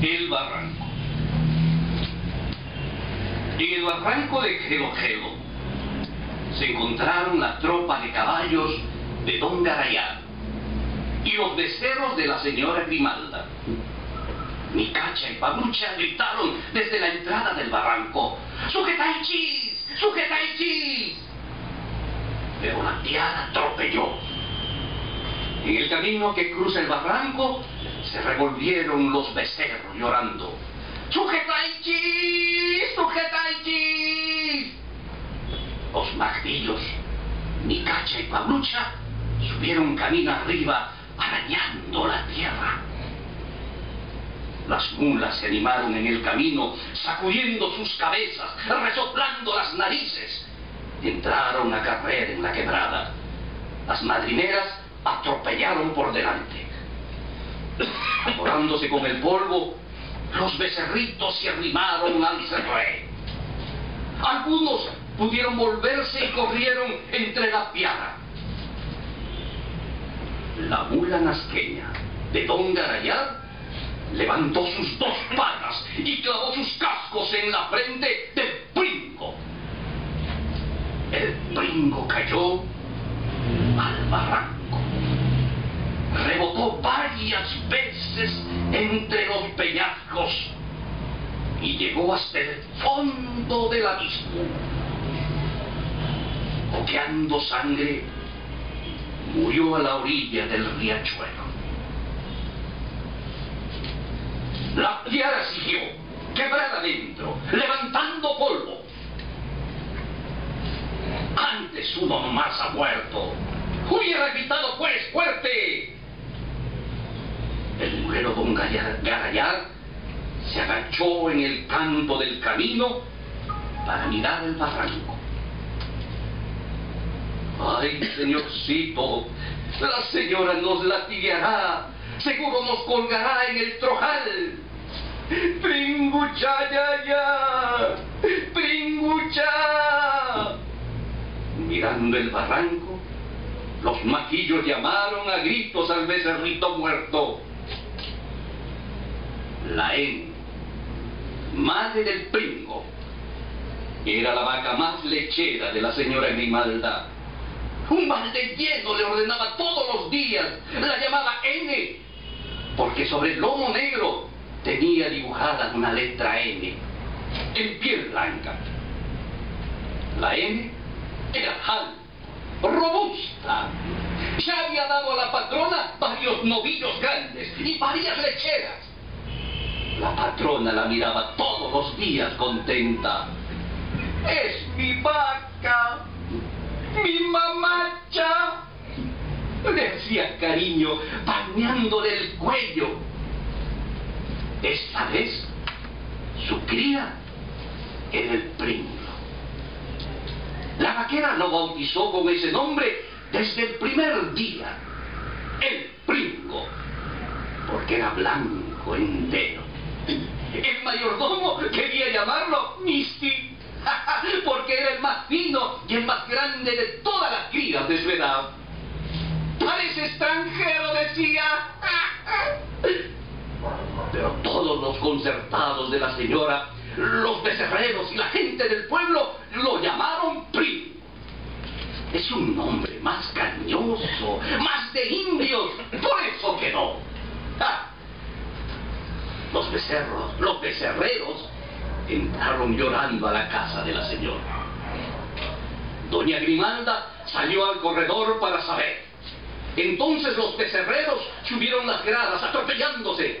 El barranco. En el barranco de Gelo se encontraron la tropa de caballos de Don Garayán y los becerros de la señora Grimalda. Micacha y Pabucha gritaron desde la entrada del barranco, ¡Sujeta el chis! ¡Sujeta el chis! Pero la tiara atropelló. En el camino que cruza el barranco se revolvieron los becerros llorando. ¡Sujeta el chis! ¡Sujeta el chis! Los magdillos, Micacha y Pablucha, subieron camino arriba arañando la tierra. Las mulas se animaron en el camino, sacudiendo sus cabezas, resoplando las narices. Entraron a carrera en la quebrada. Las madrineras atropellaron por delante. Devorándose con el polvo, los becerritos se arrimaron al cerré. Algunos pudieron volverse y corrieron entre la piara. La mula nasqueña de Don Garayar levantó sus dos patas y clavó sus cascos en la frente del pringo. El pringo cayó al barranco. Rebotó varias veces entre los peñascos y llegó hasta el fondo del abismo. Coqueando sangre, murió a la orilla del riachuelo. La piara siguió, quebrada adentro, levantando polvo. Antes uno más ha muerto. Hubiera gritado pues fuerte. Garayar se agachó en el canto del camino para mirar el barranco. Ay, señorcito, la señora nos latigueará, seguro nos colgará en el trojal. ¡Pringucha! Mirando el barranco, los maquillos llamaron a gritos al becerrito muerto. La N, madre del Pringo, era la vaca más lechera de la señora Grimalda. Un balde lleno le ordenaba todos los días, la llamaba N, porque sobre el lomo negro tenía dibujada una letra N, en piel blanca. La N era alta, robusta. Ya había dado a la patrona varios novillos grandes y varias lecheras. La patrona la miraba todos los días contenta. ¡Es mi vaca! ¡Mi mamacha! Le hacía cariño, bañándole el cuello. Esta vez, su cría era el pringo. La vaquera lo bautizó con ese nombre desde el primer día. El pringo. Porque era blanco entero. Misty, porque era el más fino y el más grande de todas las crías de su edad. Parece extranjero, decía. Pero todos los concertados de la señora, los becerreros y la gente del pueblo lo llamaron Pri. Es un nombre más cañoso, más de indios, por eso quedó. Los becerros, los becerreros, entraron llorando a la casa de la señora. Doña Grimalda salió al corredor para saber. Entonces los becerreros subieron las gradas atropellándose.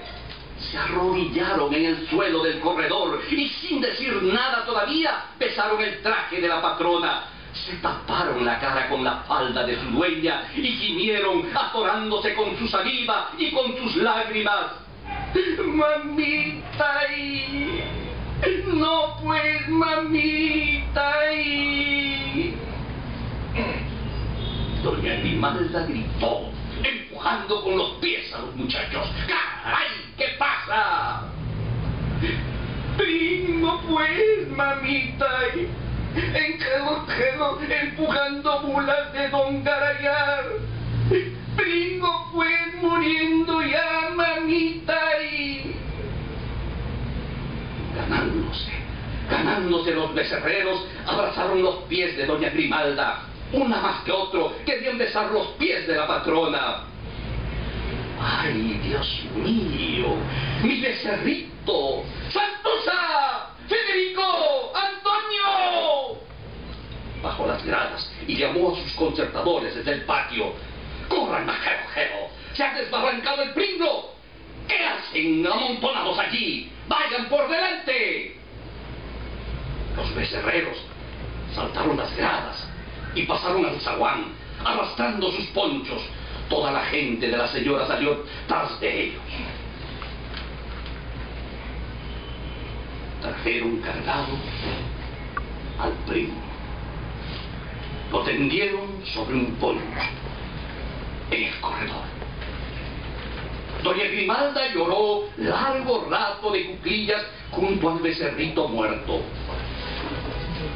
Se arrodillaron en el suelo del corredor y sin decir nada todavía besaron el traje de la patrona. Se taparon la cara con la falda de su dueña y gimieron atorándose con su saliva y con sus lágrimas. Mamita, no pues, mamita. Doña Grimalda gritó, empujando con los pies a los muchachos. ¡Caray! ¿Qué pasa? Primo, pues, mamita. En quedo, empujando mulas de Don Garayar. Primo, pues, muriendo ya, mamita. Ganándose los becerreros, abrazaron los pies de doña Grimalda. Una más que otro querían besar los pies de la patrona. ¡Ay, Dios mío! ¡Mi becerrito! ¡Santusa! ¡Federico! ¡Antonio! Bajó las gradas y llamó a sus concertadores desde el patio. ¡Corran, majero, ¡Se ha desbarrancado el pringo! ¿Qué hacen amontonados allí? ¡Vayan por delante! Los becerreros saltaron las gradas y pasaron al zaguán, arrastrando sus ponchos. Toda la gente de la señora salió tras de ellos. Trajeron cargado al primo. Lo tendieron sobre un poncho en el corredor. Doña Grimalda lloró largo rato de cuclillas junto al becerrito muerto.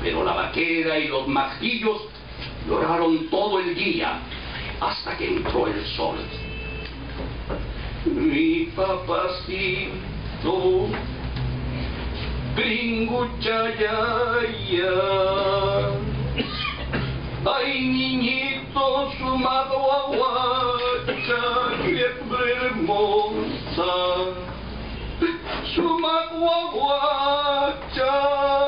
Pero la vaquera y los majillos lloraron todo el día hasta que entró el sol. Mi papacito, gringo chayaya, ay niñito sumado aguacha, siempre hermosa, sumado aguacha.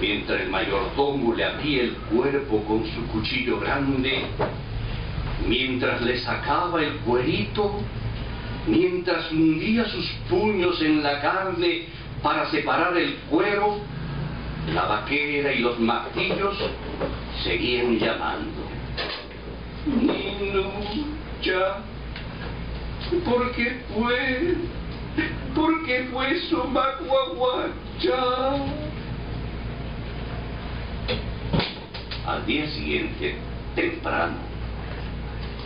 Mientras el mayordomo le abría el cuerpo con su cuchillo grande, mientras le sacaba el cuerito, mientras hundía sus puños en la carne para separar el cuero, la vaquera y los martillos seguían llamando. Ninucha, ¿por qué fue? ¿Por qué fue su Al día siguiente, temprano,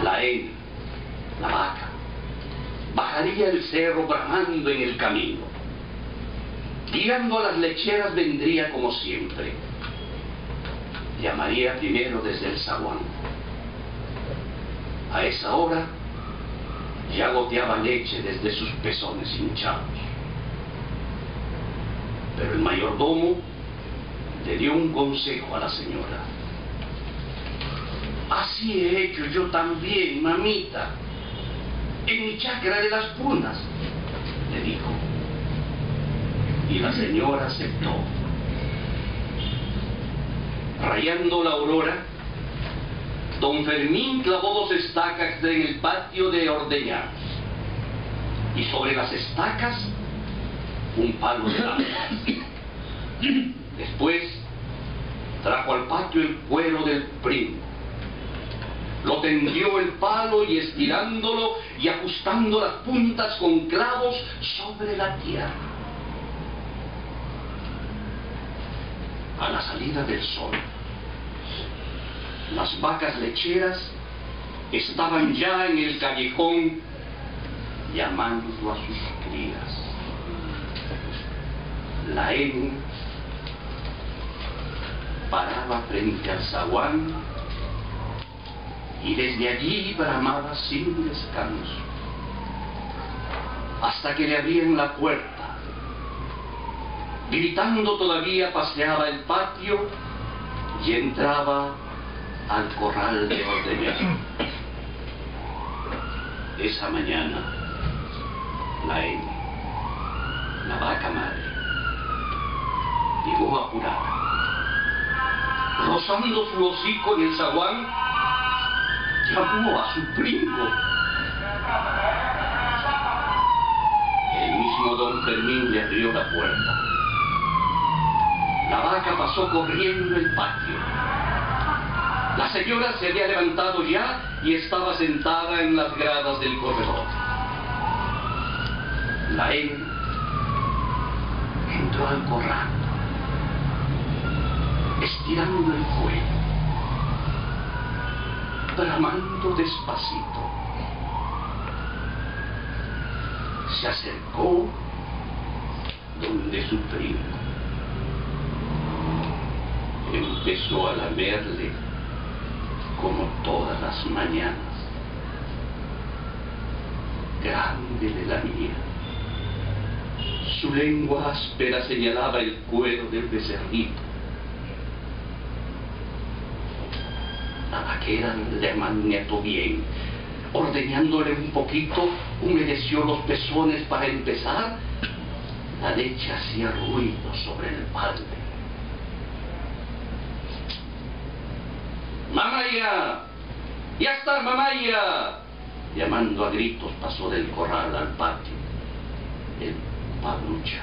la N, la vaca, bajaría el cerro bramando en el camino. Guiando a las lecheras vendría como siempre. Llamaría primero desde el zaguán. A esa hora ya goteaba leche desde sus pezones hinchados. Pero el mayordomo le dio un consejo a la señora. Así he hecho yo también, mamita, en mi chacra de las punas, le dijo. Y la señora aceptó. Rayando la aurora, don Fermín clavó dos estacas en el patio de ordeñar. Y sobre las estacas, un palo de lámpara. Después, trajo al patio el cuero del primo lo tendió el palo y estirándolo y ajustando las puntas con clavos sobre la tierra. A la salida del sol, las vacas lecheras estaban ya en el callejón llamando a sus crías. La N paraba frente al zaguán y desde allí bramaba sin descanso, hasta que le abrían la puerta. Gritando todavía paseaba el patio y entraba al corral de ordeñar. Esa mañana, la N, la vaca madre, llegó apurada, rozando su hocico en el zaguán a su primo. El mismo don Fermín le abrió la puerta. La vaca pasó corriendo el patio. La señora se había levantado ya y estaba sentada en las gradas del corredor. La N entró al corral, estirando el cuello bramando despacito. Se acercó donde su primo. Empezó a lamerle como todas las mañanas. Grande de la mía, Su lengua áspera señalaba el cuero del becerrito. La vaquera le maniató bien. Ordeñándole un poquito, humedeció los pezones para empezar. La leche hacía ruido sobre el balde. ¡Mamaya! ¡Ya está, mamaya! Llamando a gritos pasó del corral al patio. El pablucha.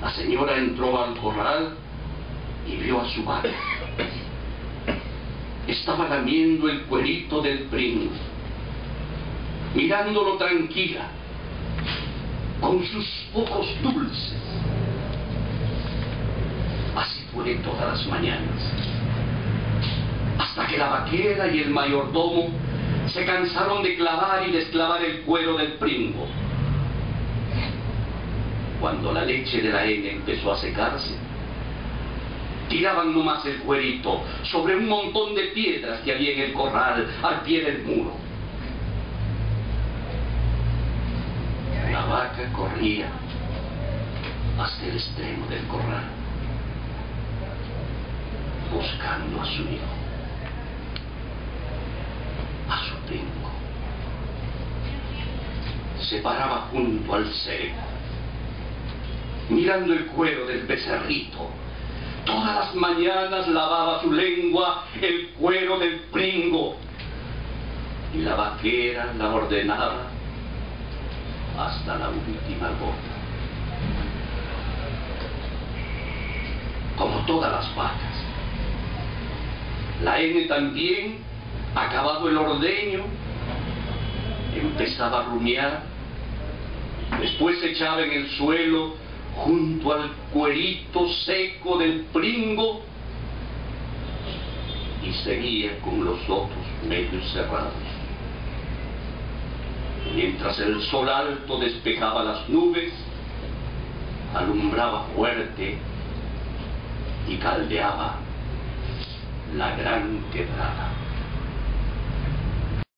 La señora entró al corral y vio a su vaca. Estaba lamiendo el cuerito del primo, mirándolo tranquila, con sus ojos dulces. Así fue todas las mañanas, hasta que la vaquera y el mayordomo se cansaron de clavar y desclavar el cuero del pringo. Cuando la leche de la N empezó a secarse, tiraban nomás el cuerito sobre un montón de piedras que había en el corral al pie del muro. La vaca corría hasta el extremo del corral, buscando a su hijo, a su primo. Se paraba junto al cerco, mirando el cuero del becerrito Todas las mañanas lavaba su lengua el cuero del pringo y la vaquera la ordenaba hasta la última gota. Como todas las vacas. La N también, acabado el ordeño, empezaba a rumiar, después se echaba en el suelo junto al cuerito seco del pringo y seguía con los ojos medio cerrados. Mientras el sol alto despejaba las nubes, alumbraba fuerte y caldeaba la gran quebrada.